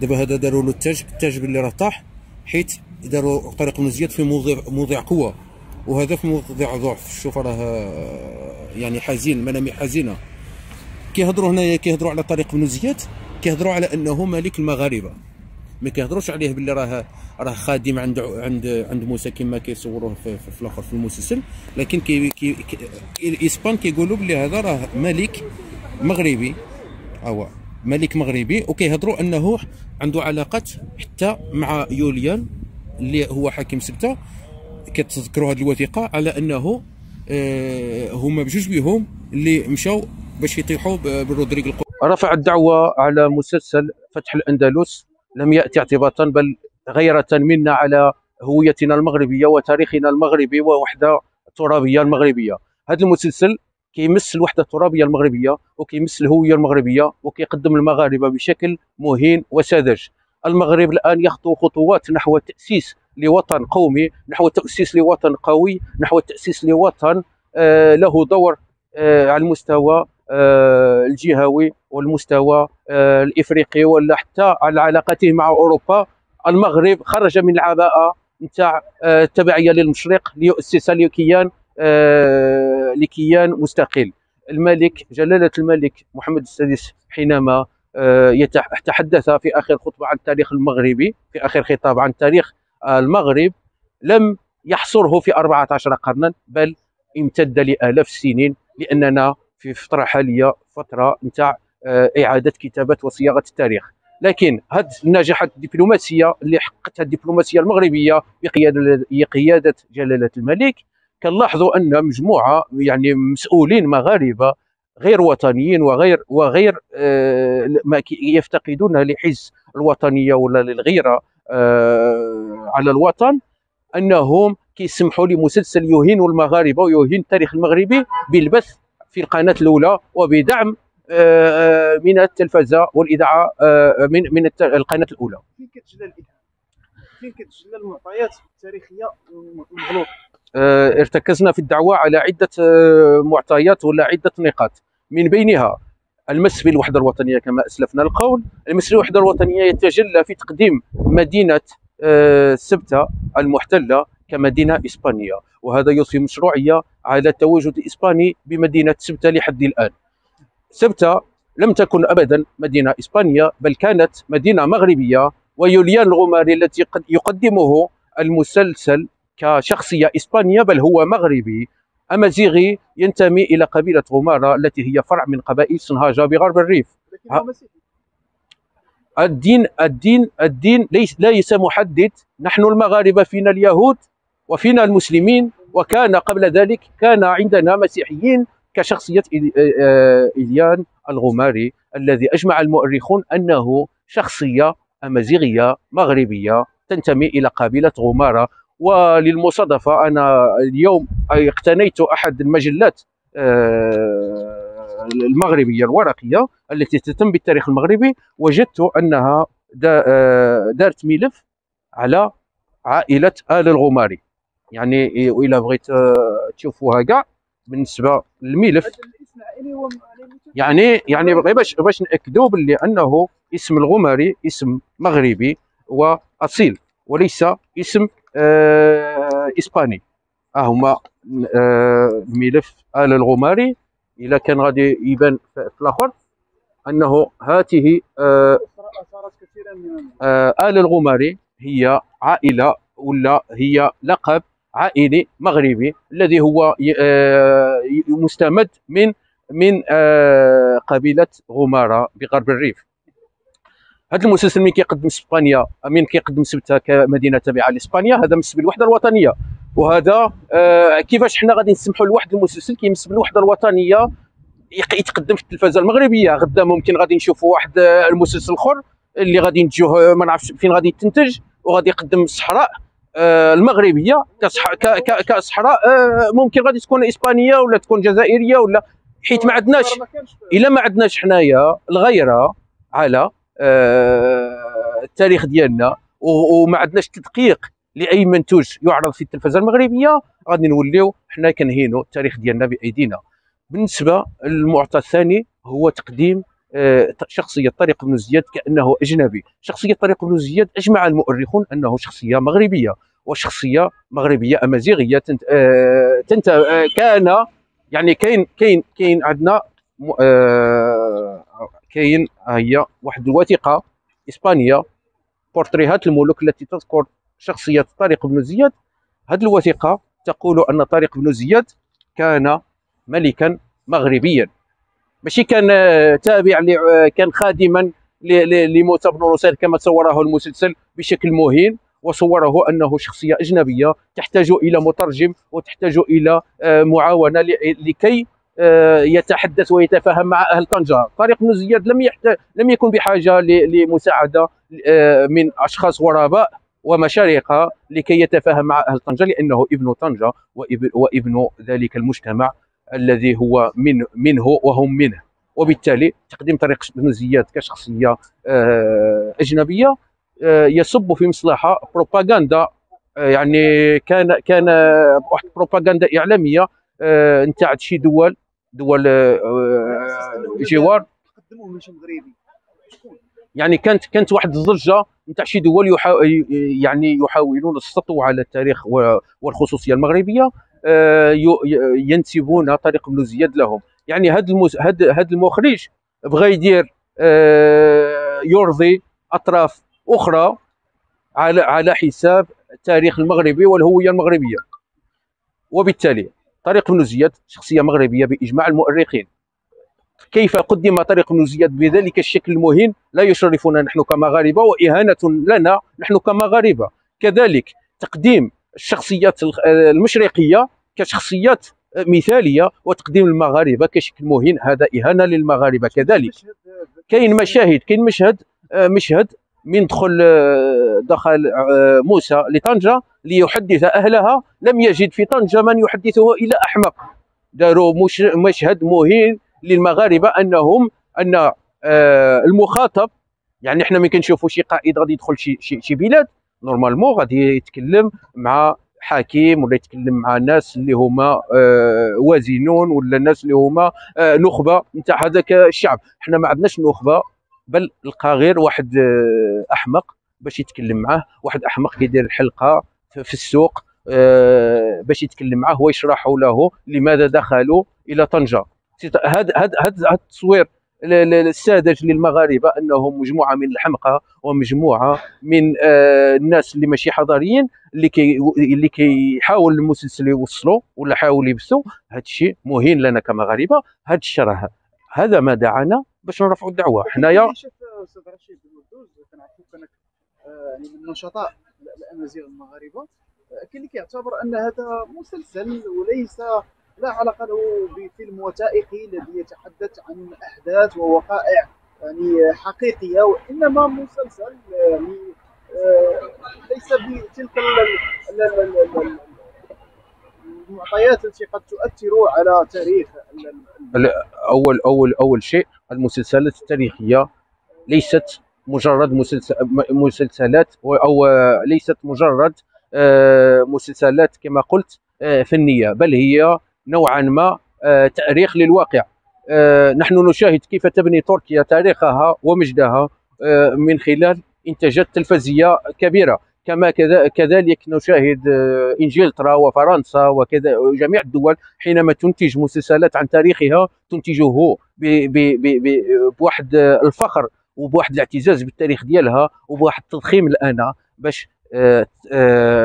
دابا هذا داروا له التاج التاج باللي راه طاح حيت داروا طريق بن زياد في موضع موضع قوة. وهذا في موضع ضعف. شوف راه يعني حزين ملامح حزينة. كيهضروا هنايا كيهضروا على طريق بن زياد كيهضروا على أنه ملك المغاربة. ما كيهضروش عليه باللي راه راه خادم عند عند عند موسى كما كيصوروه في, في, في الآخر في المسلسل. لكن كي كي الإسبان كيقولوا باللي هذا راه ملك مغربي. هو ملك مغربي. وكيهضروا أنه عنده علاقات حتى مع يوليان اللي هو حاكم سبتة. كتذكروا هذه الوثيقة على أنه آه هما بجوج بهم اللي مشاو باش يطيحوا برودريغ رفع الدعوة على مسلسل فتح الأندلس. لم يأتي اعتباطا بل غيرة منا على هويتنا المغربية وتاريخنا المغربي ووحدة ترابية المغربية. هذا المسلسل كيمس الوحده الترابيه المغربية وكيمس الهويه المغربية وكيقدم المغاربة بشكل مهين وساذج. المغرب الآن يخطو خطوات نحو تأسيس لوطن قومي نحو تأسيس لوطن قوي نحو تأسيس لوطن آه له دور آه على المستوى الجهوي والمستوى آه الإفريقي ولا حتى على علاقته مع أوروبا. المغرب خرج من العباءة نتاع آه، التبعية للمشرق ليؤسس لكيان آه، لكيان مستقل. الملك جلالة الملك محمد السادس حينما آه، يتحدث في آخر خطبة عن التاريخ المغربي في آخر خطاب عن تاريخ المغرب لم يحصره في 14 قرنا بل امتد لآلاف السنين لأننا في فترة حالية فترة نتاع إعادة كتابة وصياغة التاريخ. لكن هذه النجاحات الدبلوماسية اللي حققتها الدبلوماسية المغربية بقيادة بقياده جلالة الملك كنلاحظوا أن مجموعة يعني مسؤولين مغاربة غير وطنيين وغير وغير آه ما يفتقدون لحس الوطنية ولا للغيرة آه على الوطن أنهم كيسمحوا لمسلسل يهين المغاربة ويهين التاريخ المغربي بالبث في القناة الأولى وبدعم آه، آه، من التلفزه والإذاعة آه، من من القناة الأولى. فين كتجلى فين كتجلى المعطيات التاريخية المغلوطه ارتكزنا في الدعوة على عدة معطيات ولا عدة نقاط. من بينها المس بالوحدة الوطنية كما أسلفنا القول. المس بالوحدة الوطنية يتجلى في تقديم مدينة سبتة المحتلة كمدينة إسبانية وهذا يضفي مشروعية على التواجد الإسباني بمدينة سبتة لحد الآن. سبتة لم تكن ابدا مدينة إسبانية بل كانت مدينة مغربية ويوليان الغماري التي قد يقدمه المسلسل كشخصية إسبانية بل هو مغربي. أمازيغي ينتمي إلى قبيلة غماره التي هي فرع من قبائل سنهاجة بغرب الريف. الدين الدين الدين ليس ليس محدد. نحن المغاربة فينا اليهود. وفينا المسلمين وكان قبل ذلك كان عندنا مسيحيين كشخصية إليان الغماري الذي أجمع المؤرخون أنه شخصية أمازيغية مغربية تنتمي إلى قبيلة غمارة. وللمصادفة أنا اليوم اقتنيت أحد المجلات المغربية الورقية التي تهتم بالتاريخ المغربي وجدت أنها دارت ملف على عائلة آل الغماري. يعني وإلا بغيت تشوفوها كاع بالنسبة للملف. يعني يعني باش باش نأكدوا باللي أنه اسم الغماري اسم مغربي وأصيل وليس اسم آه إسباني. ها هما آه ملف آل الغماري اذا كان غادي يبان في الآخر أنه هاته آه آه آل الغماري هي عائلة ولا هي لقب عائلي مغربي الذي هو آه، مستمد من من آه، قبيلة غمارة بغرب الريف. هذا المسلسل من كيقدم إسبانيا من كيقدم سبتة كمدينة تابعة لإسبانيا هذا مس بالوحده الوطنية. وهذا آه كيفاش حنا غادي نسمحوا لواحد المسلسل كيمس بالوحدة الوطنية يتقدم في التلفزه المغربية؟ غدا ممكن غادي نشوفوا واحد المسلسل اخر اللي غادي نتجوه ما نعرفش فين غادي تنتج وغادي يقدم الصحراء المغربية كصحراء آه، ممكن غادي تكون إسبانية ولا تكون جزائرية ولا حيت ما عندناش إلا ما عندناش حنايا الغيرة على آه، التاريخ ديالنا وما عندناش تدقيق لأي منتوج يعرض في التلفزة المغربية غادي نوليو حنا كنهينوا التاريخ ديالنا بأيدينا. بالنسبة للمعطى الثاني هو تقديم آه، شخصية طارق بن زياد كأنه أجنبي. شخصية طارق بن زياد أجمع المؤرخون أنه شخصية مغربية وشخصية مغربية أمازيغية تنت... آه، تنت... آه، كان يعني كاين كاين كاين عندنا كاين هي واحد الوثيقة إسبانية بورتريهات الملوك التي تذكر شخصية طارق بن زياد. هذه الوثيقة تقول أن طارق بن زياد كان ملكا مغربيا. ماشي كان تابع كان خادما لموسى بن نصير كما صوره المسلسل بشكل مهين وصوره أنه شخصية أجنبية تحتاج إلى مترجم وتحتاج إلى آه، معاونة لكي آه، يتحدث ويتفاهم مع أهل طنجة، طارق بن زياد لم لم يكن بحاجة لمساعدة آه، من أشخاص غرباء ومشارقه لكي يتفاهم مع أهل طنجة لأنه ابن طنجة وابن ذلك المجتمع. الذي هو من منه وهم منه. وبالتالي تقديم طريق بن زياد كشخصية آه، أجنبية آه، يصب في مصلحة بروباغندا آه، يعني كان كان واحد بروباغندا إعلامية نتاع شي دول دول جوار. يعني كانت كانت واحد الضجة نتاع شي دول يحا يعني يحاولون السطو على التاريخ والخصوصية المغربية. آه، ينسبون طريق بن زياد لهم. يعني هذا هذا هذا المخرج بغى يدير آه، يرضي أطراف أخرى على على حساب التاريخ المغربي والهوية المغربية. وبالتالي طريق بن زياد شخصية مغربية بإجماع المؤرخين. كيف قدم طريق بن زياد بذلك الشكل المهين؟ لا يشرفنا نحن كمغاربة وإهانة لنا نحن كمغاربة. كذلك تقديم الشخصيات المشرقية كشخصيات مثالية وتقديم المغاربة كشكل مهين هذا إهانة للمغاربة كذلك. كاين مشاهد كاين مشهد مشهد من دخل دخل موسى لطنجة ليحدث أهلها لم يجد في طنجة من يحدثه الا أحمق. داروا مشهد مهين للمغاربة أنهم أن المخاطب يعني إحنا ملي كنشوفوا شي قائد غادي يدخل شي شي بلاد normalement غادي يتكلم مع حكيم ولا يتكلم مع ناس اللي هما آه وازنون ولا الناس اللي هما آه نخبة نتاع هذاك الشعب. حنا ما عندناش نخبة بل لقى غير واحد آه أحمق باش يتكلم معاه واحد أحمق كيدير حلقه في السوق آه باش يتكلم معاه ويشرح له لماذا دخلوا إلى طنجة. هذا هذا هذا التصوير الساذج للمغاربة أنهم مجموعة من الحمقى ومجموعة من آه الناس اللي ماشي حضاريين اللي كي اللي كيحاول المسلسل يوصلوا ولا حاول يبثوا هذا الشيء مهين لنا كمغاربة. هذا الشره هذا ما دعانا باش نرفعوا الدعوة. حنايا أستاذ رشيد كنعرفوك انك آه، يعني من نشطاء الأمازيغ المغاربة. آه، كاين اللي كيعتبر أن هذا مسلسل وليس لا علاقة له بفيلم وثائقي الذي يتحدث عن أحداث ووقائع يعني حقيقية وإنما مسلسل يعني آه، ليس بتلك المعطيات التي قد تؤثر على تاريخ اول اول أول شيء المسلسلات التاريخية ليست مجرد مسلسل مسلسلات أو ليست مجرد آه، مسلسلات كما قلت آه، فنية بل هي نوعا ما آه، تأريخ للواقع. آه، نحن نشاهد كيف تبني تركيا تاريخها ومجدها آه، من خلال إنتاجات تلفزية كبيرة. كما كذلك نشاهد إنجلترا وفرنسا وكذا جميع الدول حينما تنتج مسلسلات عن تاريخها تنتجه بواحد الفخر وبواحد الاعتزاز بالتاريخ ديالها وبواحد التضخيم الآن باش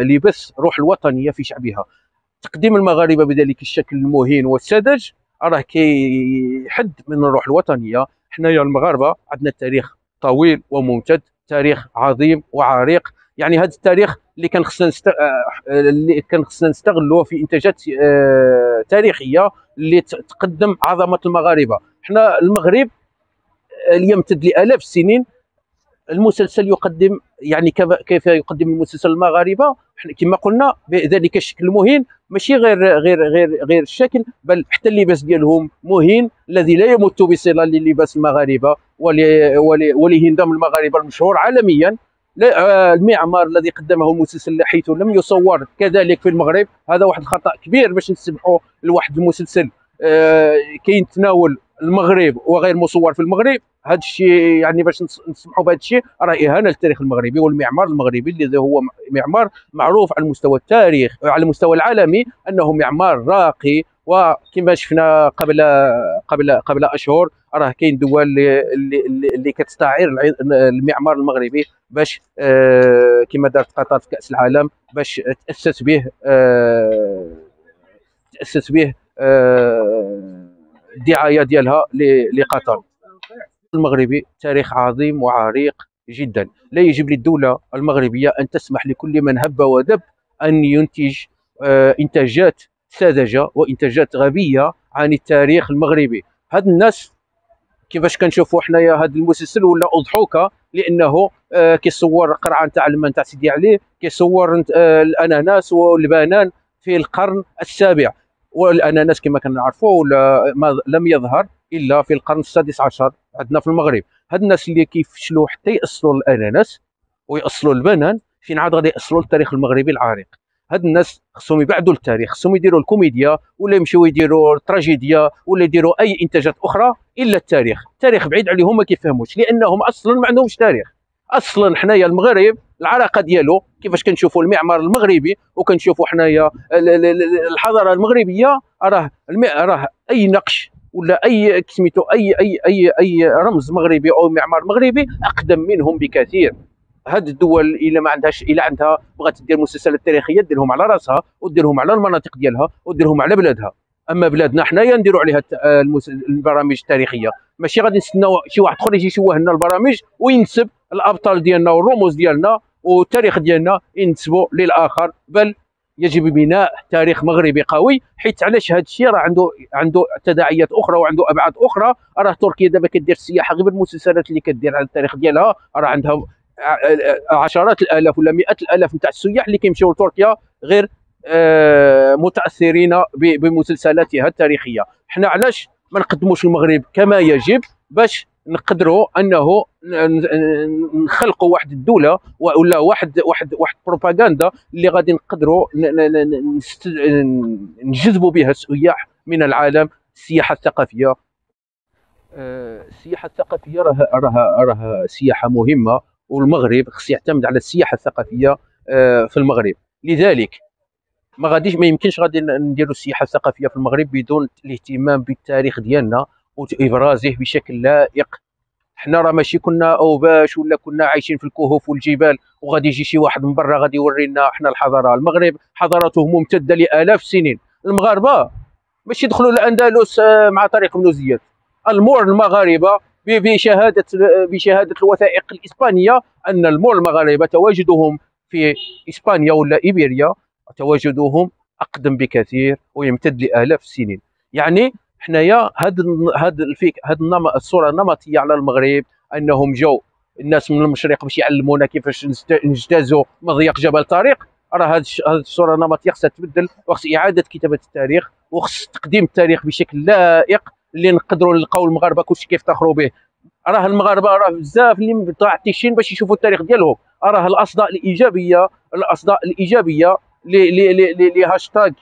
لبث روح الوطنية في شعبها. تقديم المغاربة بذلك الشكل المهين والساذج راه كيحد من الروح الوطنية. حنايا المغاربة عندنا تاريخ طويل وممتد تاريخ عظيم وعريق. يعني هذا التاريخ اللي كان خصنا نست... آه، اللي كان خصنا نستغلوه في إنتاجات آه، تاريخية اللي تقدم عظمة المغاربة. حنا المغرب اللي يمتد لآلاف السنين المسلسل يقدم يعني كيف يقدم المسلسل المغاربة؟ كما قلنا بذلك الشكل المهين ماشي غير غير غير غير الشكل بل حتى اللباس ديالهم مهين الذي لا يمت بصلة للباس المغاربة ولهندام المغاربة المشهور عالميا. آه، المعمار الذي قدمه المسلسل حيث لم يصور كذلك في المغرب هذا واحد الخطا كبير باش نسمحوا لواحد المسلسل آه، كاين تناول المغرب وغير مصور في المغرب. هذا الشيء يعني باش نسمحوا بهذا الشيء راه إهانة للتاريخ المغربي والمعمار المغربي اللي هو معمار معروف على مستوى التاريخ على المستوى العالمي أنه معمار راقي وكما شفنا قبل قبل قبل أشهر راه كاين دول اللي اللي, اللي كتستعير المعمار المغربي باش آه كما دارت قطر في كأس العالم باش تأسس به آه تأسس به آه الدعاية ديالها لقطر. المغربي تاريخ عظيم وعريق جدا. لا يجب للدولة المغربية أن تسمح لكل من هب ودب أن ينتج آه إنتاجات ساذجة وإنتاجات غبية عن التاريخ المغربي. هاد الناس كيفاش كنشوفوا حنايا هذا المسلسل ولا اضحوكه لأنه آه كيصور قرعة نتاع الماء نتاع سيدي علي كيصور آه الأناناس والبنان في القرن السابع. والأناناس كما كنعرفوا لم يظهر. إلا في القرن السادس عشر عندنا في المغرب. هاد الناس اللي كيفشلوا حتى ياصلوا الأناناس وياصلوا البنان فين عاد غادي ياصلوا التاريخ المغربي العريق؟ هاد الناس خصهم يبعدوا التاريخ خصهم يديروا الكوميديا ولا يمشيو يديروا التراجيديا ولا يديروا أي إنتاجات أخرى إلا التاريخ. التاريخ بعيد عليهم ما كيفهموش لأنهم أصلا ما عندهمش تاريخ. أصلا حنايا المغرب العلاقه ديالو كيفاش كنشوفوا المعمار المغربي وكنشوفوا حنايا الحضارة المغربية راه راه أي نقش ولا أي سميتو اي اي اي أي رمز مغربي أو معمار مغربي أقدم منهم بكثير. هذه الدول إلى ما عندهاش إلى عندها بغات دير مسلسلات تاريخيه ديرهم على راسها وديرهم على المناطق ديالها وديرهم على بلادها. أما بلادنا حنايا نديروا عليها البرامج التاريخية. ماشي غادي نستناو شي واحد آخر يجي يشوه لنا البرامج وينسب الأبطال ديالنا والرموز ديالنا والتاريخ ديالنا ينسبوا للآخر. بل يجب بناء تاريخ مغربي قوي حيت علاش هذا الشيء راه عنده عنده تداعيات أخرى وعنده أبعاد أخرى. راه تركيا دابا كدير السياحة غير بالمسلسلات اللي كدير على التاريخ ديالها. راه عندها عشرات الآلاف ولا مئات الآلاف نتاع السياح اللي كيمشيو لتركيا غير آه، متأثرين بمسلسلاتها التاريخية. حنا علاش ما نقدموش المغرب كما يجب باش نقدروا أنه نخلقوا واحد الدولة ولا واحد واحد واحد بروباغندا اللي غادي نقدروا نجذبوا بها السياح من العالم. السياحة الثقافية. آه، السياحة الثقافية راه راه راه سياحة مهمة والمغرب خص يعتمد على السياحة الثقافية آه، في المغرب. لذلك ما غاديش ما يمكنش غادي نديروا السياحة الثقافية في المغرب بدون الاهتمام بالتاريخ ديالنا. وابرازه بشكل لائق. حنا راه ماشي كنا أوباش ولا كنا عايشين في الكهوف والجبال وغادي يجي شي واحد من برا غادي يورينا حنا الحضارة. المغرب حضارته ممتدة لآلاف السنين. المغاربة ماشي دخلوا الأندلس آه، مع طريق بن زياد المور المغاربه بشهادة بشهادة الوثائق الإسبانية أن المور المغاربة تواجدهم في إسبانيا ولا إيبيريا تواجدهم أقدم بكثير ويمتد لآلاف السنين. يعني حنايا هاد هاد الفيك هاد الصورة النمطيه على المغرب انهم جاوا الناس من المشرق باش يعلمونا كيفاش نجتازوا مضيق جبل طارق راه هاد الصورة النمطيه خصها تبدل وخص اعاده كتابه التاريخ وخص تقديم التاريخ بشكل لائق اللي نقدروا نلقاو المغاربه كلشي كيفتخروا به راه المغاربه راه بزاف اللي متعطشين باش يشوفوا التاريخ ديالهم راه الاصداء الايجابيه الاصداء الايجابيه لهاشتاغ آه،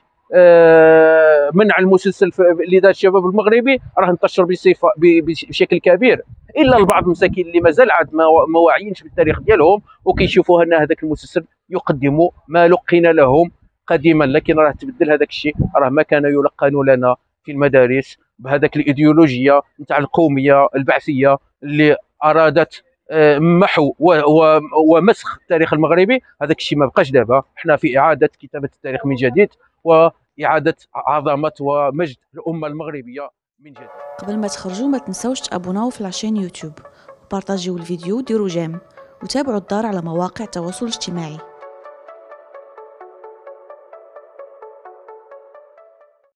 منع المسلسل لدى الشباب المغربي راه انتشر بصفه بشكل كبير. إلا البعض المساكين اللي مازال عاد ما واعيينش بالتاريخ ديالهم وكيشوفوا أن هذاك المسلسل يقدم ما لقن لهم قديما. لكن راه تبدل هذاك الشيء راه ما كان يلقن لنا في المدارس بهذاك الإيديولوجية نتاع القومية البعثية اللي أرادت آه، محو ومسخ التاريخ المغربي. هذاك الشيء ما بقاش دابا. حنا في إعادة كتابة التاريخ من جديد واعاده عظمة ومجد الأمة المغربية من جديد. قبل ما تخرجوا ما تنسوش ت abonner و في la chaîne YouTube. و partager و الفيديو وديروا j'aime. وتابعوا الدار على مواقع التواصل الاجتماعي.